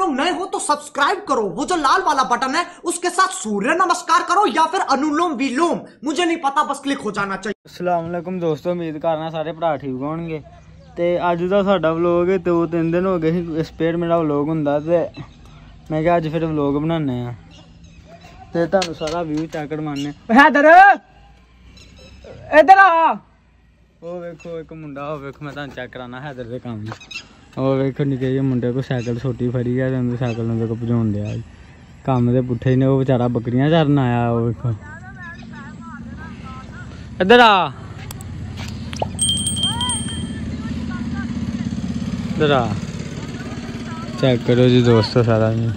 लोग नए हो तो सब्सक्राइब करो वो जो लाल वाला बटन है उसके साथ सूर्य नमस्कार करो या फिर अनुलोम विलोम मुझे नहीं पता बस क्लिक हो जाना चाहिए ਅਸਲਾਮ ਵਾਲੇਕੁਮ ਦੋਸਤੋ ਉਮੀਦ ਕਰਨਾ ਸਾਰੇ ਭਰਾ ਠੀਕ ਹੋਣਗੇ ਤੇ ਅੱਜ ਦਾ ਸਾਡਾ ਵਲੋਗ ਹੈ ਦੋ ਤਿੰਨ ਦਿਨ ਹੋ ਗਏ ਸੀ ਸਪੇਅਰ ਮੇਰਾ ਵਲੋਗ ਹੁੰਦਾ ਤੇ ਮੈਂ ਕਿਹਾ ਅੱਜ ਫਿਰ ਵਲੋਗ ਬਣਾਉਂਦੇ ਆ ਤੇ ਤੁਹਾਨੂੰ ਸਾਰਾ ਵਿਊ ਚੈੱਕ ਕਰਵਾਉਂਦੇ ਹੈਦਰ ਇੱਧਰ ਆ ਉਹ ਵੇਖੋ ਇੱਕ ਮੁੰਡਾ ਉਹ ਵੇਖੋ ਮੈਂ ਤੁਹਾਨੂੰ ਚੈੱਕ ਕਰਾਣਾ ਹੈਦਰ ਦੇ ਕੰਮ ਉਹ ਵੇਖੋ ਨਿੱਕੇ ਜਿਹੇ ਮੁੰਡੇ ਕੋ ਸਾਈਕਲ ਛੋਟੀ ਫੜੀ ਗਿਆ ਤੇ ਉਹਨੂੰ ਸਾਈਕਲ ਨੂੰ ਵੇਖੋ ਭਜਾਉਣ ਦਿਆ ਕੰਮ ਦੇ ਪੁੱਠੇ ਨੇ, ਉਹ ਵਿਚਾਰਾ ਬੱਕਰੀਆਂ ਚਰਨ ਆਇਆ, ਉਹ ਵੇਖੋ। ਇੱਧਰ ਆ। ਇੱਧਰ ਆ। ਚੈੱਕ ਕਰੋ ਜੀ ਦੋਸਤੋ ਸਾਰਾ ਜੀ।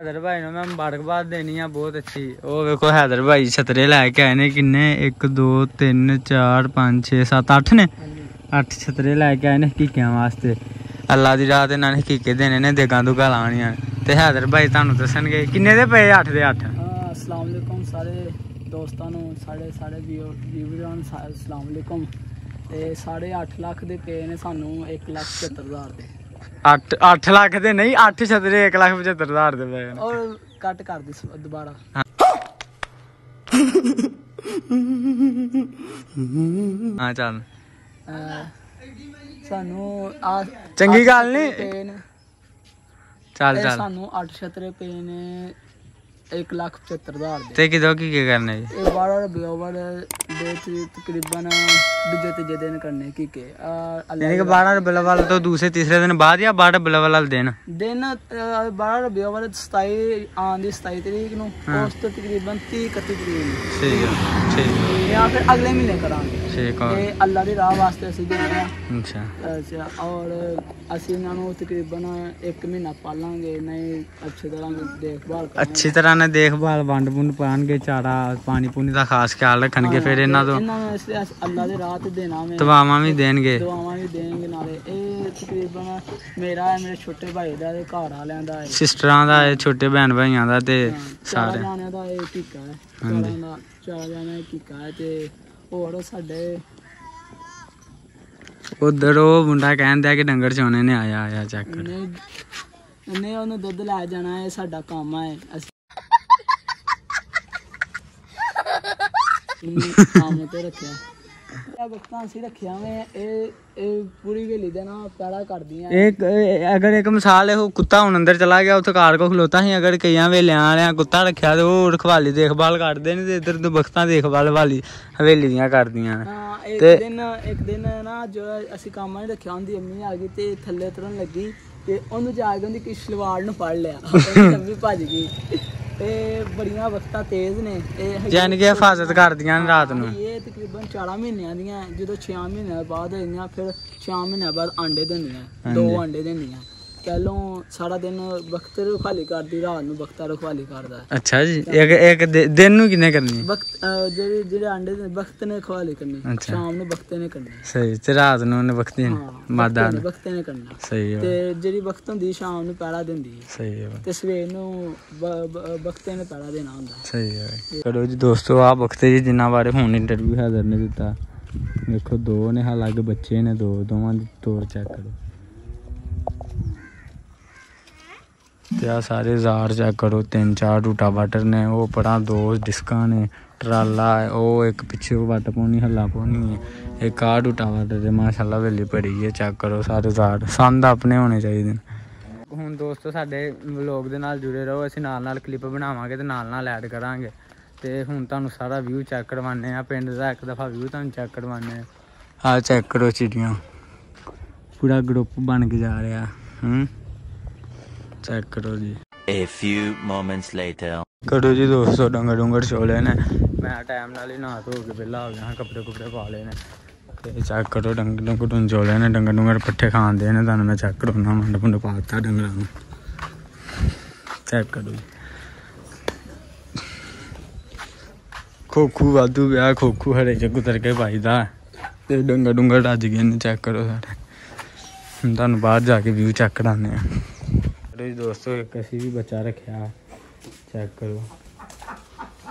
ਹੈਦਰ ਭਾਈ ਨੂੰ ਮੈਂ ਮੁਬਾਰਕਬਾਦ ਦੇਣੀ ਆ ਬਹੁਤ ਅੱਛੀ ਉਹ ਵੇਖੋ ਹੈਦਰ ਭਾਈ ਛਤਰੇ ਲੈ ਕੇ ਆਏ ਨੇ ਕਿੰਨੇ 1 2 3 4 5 6 7 8 ਨੇ 8 ਛਤਰੇ ਲੈ ਕੇ ਆਏ ਨੇ ਹਕੀਕਿਆਂ ਵਾਸਤੇ ਅੱਲਾ ਦੀ ਰਾਹ ਇਹਨਾਂ ਨਾਲ ਹਕੀਕੇ ਦੇਣੇ ਨੇ ਦੇਗਾਂ ਦੁਗਾ ਲਾਣੀਆਂ ਤੇ ਹੈਦਰ ਭਾਈ ਤੁਹਾਨੂੰ ਦੱਸਣਗੇ ਕਿੰਨੇ ਦੇ ਪਏ 8 ਦੇ 8 ਅਸਲਾਮ ਵਾਲੇਕੁਮ ਸਾਰੇ ਦੋਸਤਾਂ ਨੂੰ ਸਾਡੇ ਸਾਰੇ ਵੀਵਰਾਂ ਨੂੰ ਅਸਲਾਮ ਵਾਲੇਕੁਮ ਤੇ ਸਾਡੇ 8 ਲੱਖ ਦੇ ਪਏ ਨੇ ਸਾਨੂੰ 1 ਲੱਖ 75 ਦੇ 8 8 ਲੱਖ ਦੇ ਨਹੀਂ 8 ਛਤਰੇ 1 ਲੱਖ 75 ਹਜ਼ਾਰ ਦੇ ਪਏ ਨੇ। ਔਰ ਕੱਟ ਕਰ ਦੀ ਦੁਬਾਰਾ। ਹਾਂ ਚੱਲ। ਸਾਨੂੰ ਆ ਚੰਗੀ ਗੱਲ ਨੀ। ਪਏ ਨੇ। ਚੱਲ ਚੱਲ। ਸਾਨੂੰ 8 ਛਤਰੇ ਪਏ ਨੇ। 1 ਲੱਖ 75 ਹਜ਼ਾਰ ਦੇ। ਤੇ ਕਿਦੋਂ ਕੀ ਕੀ ਕਰਨਾ ਜੀ? ਇਹ 12 ਰਬੀ ਅਵਲ ਦੇ ਚ ਤਕਰੀਬਨ ਦੂਜੇ ਤੀਜੇ ਦਿਨ ਕਰਨੇ ਕੀ ਕੇ। ਯਾਨੀ ਕਿ 12 ਰਬੀਉਲ ਅਵਲ ਤੋਂ ਦੂਸਰੇ ਤੀਸਰੇ ਦਿਨ ਬਾਅਦ ਜਾਂ 12 ਰਬੀਉਲ ਅਵਲ ਵਾਲੇ ਦਿਨ? ਦਿਨ ਅਹ, 12 ਰਬੀ ਅਵਲ 27 ਆਉਣ ਦੀ 27 ਤਰੀਕ ਨੂੰ ਉਸ ਤੋਂ ਤਕਰੀਬਨ 30 31 ਤਰੀਕ ਨੂੰ। ਠੀਕ ਹੈ ਠੀਕ ਹੈ। ਜਾਂ ਫਿਰ ਅਗਲੇ ਮਹੀਨੇ ਕਰਾਂਗੇ। ਠੀਕ ਹੈ ਇਹ ਅੱਲਾ ਦੀ ਰਾਹ ਵਾਸਤੇ ਅਸੀਂ ਦੇਣਾ ਹੈ ਅੱਛਾ। ਅੱਛਾ ਔਰ ਅਸੀਂ ਇਹਨਾਂ ਨੂੰ ਤਕਰੀਬਨ 1 ਮਹੀਨਾ ਪਾਲਾਂਗੇ ਨਹੀਂ ਅੱਛੀ ਤਰ੍ਹਾਂ ਦੇਖਭਾਲ ਕਰਾਂਗੇ। ਅੱਛੀ ਤਰ੍ਹਾਂ ਨਾਲ ਦੇਖਭਾਲ ਵੰਡ ਵੁੰਡ ਪਾਣਗੇ ਚਾਰਾ ਪਾਣੀ ਪੂਣੀ ਦਾ ਖਾਸ ਖਿਆਲ ਰੱਖਣਗੇ ਫਿਰ ਇਹਨਾਂ ਤੋਂ ਇਹਨਾਂ ਨੂੰ ਅਸੀਂ ਅਸੀਂ ਅੱਲਾ ਦੇ ਰਾਹ ਤੇ ਦੇਣਾ ਮੈਂ ਦਵਾਵਾਂ ਵੀ ਦੇਣਗੇ। ਦੁਆਵਾਂ ਵੀ ਦੇਣਗੇ ਨਾਲੇ। ਇਹ ਤਕਰੀਬਨ ਮੇਰਾ ਛੋਟੇ ਭਾਈ ਦਾ ਤੇ ਘਰ ਵਾਲਿਆਂ ਦਾ ਸਿਸਟਰਾਂ ਦਾ ਇਹ ਛੋਟੇ ਭੈਣ ਭਾਈਆਂ ਦਾ ਤੇ ਸਾਰੇ। ਜਾਣਿਆਂ ਦਾ ਇਹ ਟੀਕਾ ਹੈ ਹਾਂਜੀ। ਚਾਰਾਂ ਦਾ ਚਾਰ ਜਾਣਿਆਂ ਦਾ ਟੀਕਾ ਹੈ ਤੇ ਹੋਰ ਸਾਡੇ। ਉਧਰ ਉਹ ਮੁੰਡਾ ਕਹਿੰਦਾ ਕਿ ਡੰਗਰ ਚੋਣੇ ਨੇ ਆਇਆ ਆਇਆ ਚੈੱਕ। ਕਰ ਉਹਨੂੰ ਦੁੱਧ ਲੈ ਜਾਣਾ ਹੈ ਸਾਡਾ ਕੰਮ ਹੈ ਅਸੀਂ ਕੰਮ ਤੇ ਰੱਖਿਆ। ਇਹ ਵਕਤਾਂ ਅਸੀਂ ਰੱਖਿਆ ਵੇ ਇਹ ਇਹ ਪੂਰੀ ਵੇਲੀ ਦੇ ਨਾ ਪੈੜਾ ਕਰਦੀਆਂ ਇੱਕ ਇਹ- ਅਗਰ ਇੱਕ ਮਿਸਾਲ ਹੈ ਉਹ ਕੁੱਤਾ ਹੁਣ ਅੰਦਰ ਚਲਾ ਗਿਆ ਉੱਥੇ ਕਾਰ ਕੋ ਖਲੋਤਾ ਸੀ ਅਗਰ ਕਈਆਂ ਵੇਲਿਆਂ ਵਾਲਿਆਂ ਕੁੱਤਾ ਰੱਖਿਆ ਤੇ ਉਹ ਰਖਵਾਲੀ ਦੇਖਭਾਲ ਕਰਦੇ ਨੇ ਤੇ ਇੱਧਰ ਤੋਂ ਬਖਤਾਂ ਦੇਖਭਾਲ ਵਾਲੀ ਹਵੇਲੀ ਦੀਆਂ ਕਰਦੀਆਂ ਨੇ। ਹਾਂ ਇੱਕ ਤੇ- ਦਿਨ ਇੱਕ ਦਿਨ ਨਾ ਜੋ ਅਸੀਂ ਕੰਮ ਨਹੀਂ ਰੱਖਿਆ ਹੁੰਦੀ ਅੰਮੀ ਆ ਗਈ ਤੇ ਥੱਲੇ ਉਤਰਨ ਲੱਗੀ ਤੇ ਉਹਨੂੰ ਜਾ ਕੇ ਉਹਦੀ ਕਿ ਸ਼ਲਵਾਰ ਨੂੰ ਫੜ ਲਿਆ। ਉਹਦੀ ਲੰਬੀ ਭੱਜ ਗਈ। ਤੇ ਬੜੀਆਂ ਵਕਤਾਂ ਤੇਜ਼ ਨੇ। ਇਹ ਕਿ ਹਿਫਾਜ਼ਤ ਕਰਦੀਆਂ ਨੇ ਰਾਤ ਨੂੰ। ਇਹ ਤਕਰੀਬਨ 4 ਮਹੀਨਿਆਂ ਦੀਆਂ ਜਦੋਂ 6 ਮਹੀਨਿਆਂ ਬਾਅਦ ਹੋਈਆਂ ਫਿਰ 6 ਮਹੀਨਿਆਂ ਬਾਅਦ ਆਂਡੇ ਦਿੰਦੀਆਂ ਦੋ ਆਂਡੇ ਦਿੰਦੀਆਂ। ਕਹਿ ਲਓ ਸਾਰਾ ਦਿਨ ਵਕਤ ਰਖਵਾਲੀ ਕਰਦੀ ਰਾਤ ਨੂੰ ਵਕਤਾ ਰਖਵਾਲੀ ਕਰਦਾ। ਅੱਛਾ ਜੀ ਇੱਕ ਇੱਕ ਦਿ- ਦਿਨ ਨੂੰ ਕਿੰਨੇ ਕਰਨੀ ਵਕਤ ਅਹ ਜਿਹੜੇ ਜਿਹੜੇ ਆਂਡੇ ਦੇ ਵਕਤ ਨੇ ਖਵਾਲੀ ਕਰਨੀ ਅੱਛਾ। ਸ਼ਾਮ ਨੂੰ ਵਕਤੇ ਨੇ ਕਰਨੀ। ਸਹੀ ਤੇ ਰਾਤ ਨੂੰ ਉਹਨੇ ਵਕਤੀ ਮਾਦਾ ਨੇ- ਵਕਤੇ ਨੇ ਕਰਨਾ। ਸਹੀ ਹੈ ਤੇ ਜਿਹੜੀ ਵਕਤ ਹੁੰਦੀ ਸ਼ਾਮ ਨੂੰ ਪਹਿਰਾ ਦਿੰਦੀ ਹੈ। ਸਹੀ ਹੈ ਤੇ ਸਵੇਰ ਨੂੰ ਵਕਤੇ ਨੇ ਪਹਿਰਾ ਦੇਣਾ ਹੁੰਦਾ। ਸਹੀ ਹੈ ਚਲੋ ਜੀ ਦੋਸਤੋ ਆ ਬਖਤੇ ਜੀ ਜਿੰਨਾ ਬਾਰੇ ਹੁਣ ਇੰਟਰਵਿਊ ਹੈਦਰ ਨੇ ਦਿੱਤਾ। ਵੇਖੋ ਦੋ ਨੇ ਹਾਲਾਂਕਿ ਬੱਚੇ ਨੇ ਦੋ ਦੋਵਾਂ ਦੀ ਤੋਰ ਚੈੱਕ ਕਰੋ। ਤੇ ਆ ਸਾਰੇ ਜ਼ਾਰ ਚੈੱਕ ਕਰੋ ਤਿੰਨ ਚਾਰ ਰੂਟਾ ਵਾਟਰ ਨੇ ਉਹ ਪਰਾਂ ਦੋ ਡਿਸਕਾਂ ਨੇ ਟਰਾਲਾ ਉਹ ਇੱਕ ਪਿੱਛੇ ਉਹ ਵੱਟ ਪਾਉਣੀ ਹੱਲਾ ਪਾਉਣੀ ਹੈ। ਇੱਕ ਆ ਰੂਟਾ ਵਾਟਰ ਦੇ ਮਾਸ਼ਾਅੱਲਾ ਵੇਲੀ ਭਰੀ ਹੈ ਚੈੱਕ ਕਰੋ ਸਾਰੇ ਜ਼ਾਰ ਸੰਦ ਆਪਣੇ ਹੋਣੇ ਚਾਹੀਦੇ ਨੇ। ਹੁਣ ਦੋਸਤੋ ਸਾਡੇ ਵਲੌਗ ਦੇ ਨਾਲ ਜੁੜੇ ਰਹੋ ਅਸੀਂ ਨਾਲ ਨਾਲ ਕਲਿੱਪ ਬਣਾਵਾਂਗੇ ਤੇ ਨਾਲ ਨਾਲ ਐਡ ਕਰਾਂਗੇ। ਤੇ ਹੁਣ ਤੁਹਾਨੂੰ ਸਾਰਾ ਵਿਊ ਚੈੱਕ ਕਰਵਾਉਂਦੇ ਆ ਪਿੰਡ ਦਾ ਇੱਕ ਦਫਾ ਵਿਊ ਤੁਹਾਨੂੰ ਚੈੱਕ ਕਰਵਾਉਂਦੇ ਆ ਆ ਚੈੱਕ ਕਰੋ ਚਿੜੀਆਂ। ਪੂਰਾ ਗਰੁੱਪ ਬਣ ਕੇ ਜਾ ਰਿਹਾ ਹੂੰ। ਚੈੱਕ ਕਰੋ ਜੀ। A few moments later. ਕਰੋ ਜੀ ਦੋਸਤੋ ਡੰਗਰ ਡੁੰਗਰ ਛੋਲੇ ਨੇ। ਮੈਂ ਟਾਈਮ ਨਾਲ ਹੀ ਨਹਾ ਧੋ ਕੇ ਵਿਹਲਾ ਹੋ ਗਿਆ ਹਾਂ ਕੱਪੜੇ ਕੁਪੜੇ ਪਾ ਲਏ ਨੇ। ਤੇ ਚੈੱਕ ਕਰੋ ਡੰਗਰ ਡੁੰਗਰ ਛੋਲੇ ਨੇ ਡੰਗਰ ਡੁੰਗਰ ਪੱਠੇ ਖਾਂਦੇ ਨੇ ਤੁਹਾਨੂੰ ਮੈਂ ਚੈੱਕ ਕਰਾਉਣਾ ਮੰਡ ਪੁੰਡ ਪਾਤਾ ਡੰਗਰਾਂ ਨੂੰ। ਚੈੱਕ ਕਰੋ ਜੀ। ਖੋਖੂ ਵਾਧੂ ਵਿਆਹ ਖੋਖੂ ਹਰੇ ਚ ਕੁਤਰ ਕੇ ਪਾਈਦਾ। ਤੇ ਡੰਗਰ ਡੁੰਗਰ ਰੱਜ ਗਏ ਨੇ ਚੈੱਕ ਕਰੋ ਸਾਰੇ। ਤੁਹਾਨੂੰ ਬਾਹਰ ਜਾ ਕੇ ਵਿਊ ਚੈੱਕ ਕਰਾਉਂਦੇ ਆ ਚਲੋ ਜੀ ਦੋਸਤੋ ਇੱਕ ਅਸੀਂ ਵੀ ਬੱਚਾ ਰੱਖਿਆ ਚੈੱਕ ਕਰੋ।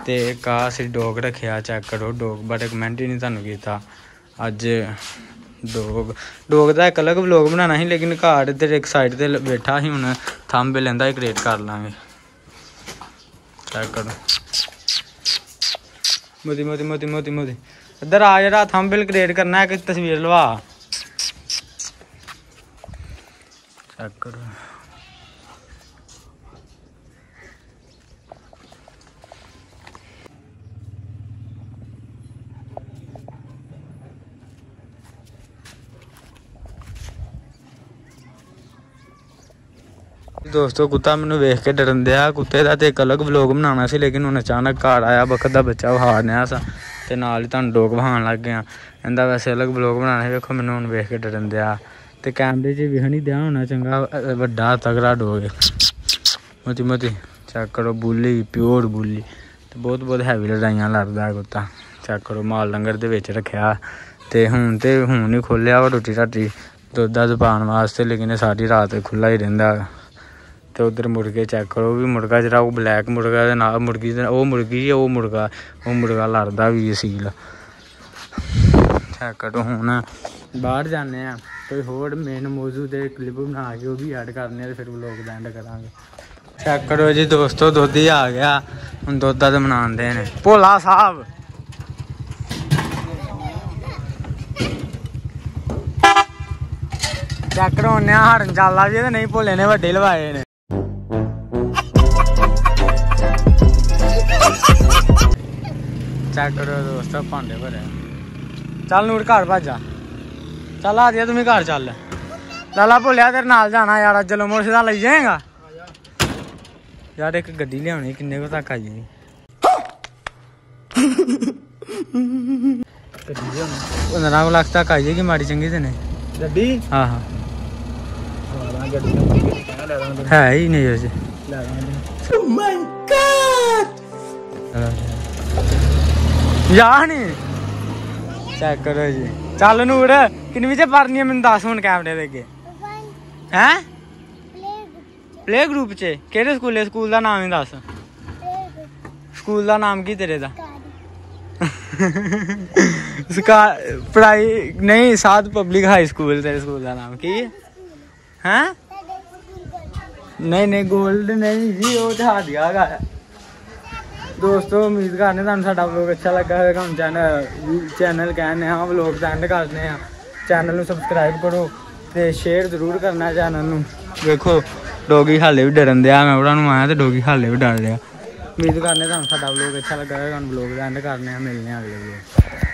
ਤੇ ਇੱਕ ਆਹ ਅਸੀਂ ਡੋਗ ਰੱਖਿਆ ਚੈੱਕ ਕਰੋ। ਡੋਗ ਬਾਰੇ ਕਮੈਂਟ ਹੀ ਨਹੀਂ ਤੁਹਾਨੂੰ ਕੀਤਾ। ਅੱਜ ਡੋਗ ਡੋਗ ਦਾ ਇੱਕ ਅਲੱਗ ਵਲੌਗ ਬਣਾਉਣਾ ਸੀ, ਲੇਕਿਨ ਘਰ ਇੱਧਰ ਇੱਕ ਸਾਈਡ ਤੇ ਬੈਠਾ ਸੀ, ਹੁਣ ਥੰਬ ਲੈਂਦਾ ਹੀ ਕ੍ਰੀਏਟ ਕਰ ਲਾਂਗੇ। ਚੈੱਕ ਕਰੋ। ਮੋਦੀ ਮੋਦੀ ਮੋਦੀ ਮੋਦੀ ਮੋਦੀ। ਇੱਧਰ ਆ ਜਿਹੜਾ ਥੰਬਨੇਲ ਕ੍ਰੀਏਟ ਕਰਨਾ ਹੈ ਕਿ ਤਸਵੀਰ ਲਵਾ। ਚੈੱਕ ਕਰੋ। ਦੋਸਤੋ, ਕੁੱਤਾ ਮੈਨੂੰ ਵੇਖ ਕੇ ਡਰਨ ਦਿਆ। ਕੁੱਤੇ ਦਾ ਤੇ ਇੱਕ ਅਲੱਗ ਵਲੌਗ ਬਣਾਉਣਾ ਸੀ, ਲੇਕਿਨ ਹੁਣ ਅਚਾਨਕ ਘਰ ਆਇਆ ਬਖਤ ਦਾ ਬੱਚਾ ਵਹਾੜਨਿਆ ਸਾ, ਤੇ ਨਾਲ ਹੀ ਤੁਹਾਨੂੰ ਡੋਗ ਵਹਾਉਣ ਲੱਗ ਗਿਆ। ਇਹਦਾ ਵੈਸੇ ਅਲੱਗ ਵਲੌਗ ਬਣਾਉਣਾ ਸੀ, ਵੇਖੋ ਮੈਨੂੰ ਹੁਣ ਵੇਖ ਕੇ ਡਰਨ ਦਿਆ। ਤੇ ਕੈਮਰੇ 'ਚ ਵਿਖ ਨਹੀਂ ਦਿਆ ਹੋਣਾ ਚੰਗਾ ਵੱਡਾ ਤਗੜਾ ਡੋਗ ਮੋਤੀ ਮੋਤੀ, ਚੈੱਕ ਕਰੋ ਬੁੱਲੀ ਪਿਓਰ ਬੁੱਲੀ। ਤੇ ਬਹੁਤ ਬਹੁਤ ਹੈਵੀ ਲੜਾਈਆਂ ਲੜਦਾ ਕੁੱਤਾ। ਚੈੱਕ ਕਰੋ, ਮਾਲ ਲੰਗਰ ਦੇ ਵਿੱਚ ਰੱਖਿਆ। ਤੇ ਹੁਣ ਤੇ ਹੁਣ ਹੀ ਖੋਲਿਆ ਵਾ ਰੋਟੀ ਰਾਟੀ ਦੁੱਧ ਦੱਧ ਪਾਉਣ ਵਾਸਤੇ, ਲੇਕਿਨ ਇਹ ਸਾਰੀ ਰਾਤ ਖੁੱਲਾ ਹੀ ਰਹਿੰਦਾ। ਤੇ ਉਧਰ ਮੁਰਗੇ ਚੈੱਕ ਕਰੋ, ਉਹ ਵੀ ਮੁਰਗਾ ਜਿਹੜਾ ਉਹ ਬਲੈਕ ਮੁਰਗਾ ਦੇ ਨਾਲ ਮੁਰਗੀ ਦੇ ਉਹ ਮੁਰਗੀ ਹੈ, ਉਹ ਮੁਰਗਾ ਉਹ ਮੁਰਗਾ ਲੜਦਾ ਵੀ ਸੀਲ। ਚੈੱਕ ਕਰੋ ਹੁਣ। ਬਾਹਰ ਜਾਂਦੇ ਆ ਕੋਈ ਹੋਰ ਮੇਨ ਮੌਜੂ ਦੇ ਕਲਿੱਪ ਬਣਾ ਕੇ ਉਹ ਵੀ ਐਡ ਕਰਨੇ ਆ ਤੇ ਫਿਰ ਵਲੌਗ ਦਾ ਐਂਡ ਕਰਾਂਗੇ। ਚੈੱਕ ਕਰੋ ਜੀ ਦੋਸਤੋ, ਦੁੱਧ ਹੀ ਆ ਗਿਆ। ਹੁਣ ਦੁੱਧ ਦਾ ਬਣਾਉਂਦੇ ਨੇ। ਭੋਲਾ ਸਾਹਿਬ! ਚੈੱਕ ਕਰਾਉਣੇ ਆ ਹਰਨ ਚਾਲਾ ਜੀ ਤੇ ਨਹੀਂ ਭੋਲੇ ਨੇ, ਵੱਡੇ ਲਵਾਏ ਨੇ। ਚੈੱਕ ਕਰੋ ਦੋਸਤੋ ਭਾਂਡੇ ਭਰੇ ਚੱਲ ਨੂਰ ਘਰ ਭੱਜ ਜਾ। ਚੱਲ ਆ ਜਾ ਤੂੰ ਵੀ ਘਰ ਚੱਲ। ਲਾਲਾ ਭੋਲਿਆ ਤੇਰੇ ਨਾਲ ਜਾਣਾ ਯਾਰ ਅੱਜ ਲੋ ਸਿੱਧਾ ਲਈ ਜਾਏਗਾ। ਯਾਰ ਇੱਕ ਗੱਡੀ ਲਿਆਉਣੀ ਕਿੰਨੇ ਕੋ ਤੱਕ ਆ ਜੀ ਉਹਨਾਂ ਨਾਲ ਲੱਖ ਤੱਕ ਆ ਜਾਏਗੀ ਮਾੜੀ ਚੰਗੀ ਤੇ ਨੇ ਗੱਡੀ? ਹਾਂ ਹਾਂ। ਗੱਡੀ ਚੈੱਕ ਕਰੋ ਜੀ। ਚੱਲ ਨੂਰ ਕਿੰਨਵੀਂ ਚ ਪੜਨੀ ਹੈ ਮੈਨੂੰ ਦੱਸ ਹੁਣ ਕੈਮਰੇ ਦੇ ਅੱਗੇ। ਹੈ? ਪਲੇ ਗਰੁੱਪ ਚ। ਕਿਹੜੇ ਸਕੂਲੇ? ਸਕੂਲ ਦਾ ਨਾਮ ਹੀ ਦੱਸ। ਸਕੂਲ ਦਾ ਨਾਮ ਕੀ ਤੇਰੇ ਦਾ? ਸਕਾ ਪੜਾਈ ਨਹੀਂ, ਸਾਧ ਪਬਲਿਕ ਹਾਈ ਸਕੂਲ ਤੇਰੇ ਸਕੂਲ ਦਾ ਨਾਮ ਕੀ? ਹੈ? ਹੈਂ ਨਹੀਂ ਨਹੀਂ 골ਡ ਨਹੀਂ ਜੀ, ਉਹ ਤੇ ਹੱਥ ਗਾ। ਦੋਸਤੋ, ਉਮੀਦ ਕਰਨੇ ਤੁਹਾਨੂੰ ਸਾਡਾ ਵਲੌਗ ਅੱਛਾ ਲੱਗਾ ਹੋਵੇਗਾ। ਹੁਣ ਚੈਨਲ ਚੈਨਲ ਕਹਿੰਦੇ ਹਾਂ ਵਲੌਗ ਦਾ ਕਰਦੇ ਹਾਂ। ਚੈਨਲ ਨੂੰ ਸਬਸਕ੍ਰਾਈਬ ਕਰੋ ਤੇ ਸ਼ੇਅਰ ਜ਼ਰੂਰ ਕਰਨਾ ਚੈਨਲ ਨੂੰ। ਵੇਖੋ, ਡੋਗੀ ਹਾਲੇ ਵੀ ਡਰਨ ਦਿਆ, ਮੈਂ ਉਹਨਾਂ ਨੂੰ ਆਇਆ ਤੇ ਡੋਗੀ ਹਾਲੇ ਵੀ ਡਰ ਰਿਹਾ। ਉਮੀਦ ਕਰਨੇ ਤੁਹਾਨੂੰ ਸਾਡਾ ਵਲੌਗ ਅੱਛਾ ਲੱਗਾ ਹੋਵੇਗਾ। ਹੁਣ ਵਲੌਗ ਦਾ ਐਂਡ ਕਰਨੇ ਆ ਮਿਲਨੇ ਆ ਅਗਲੇ ਵਲੌਗ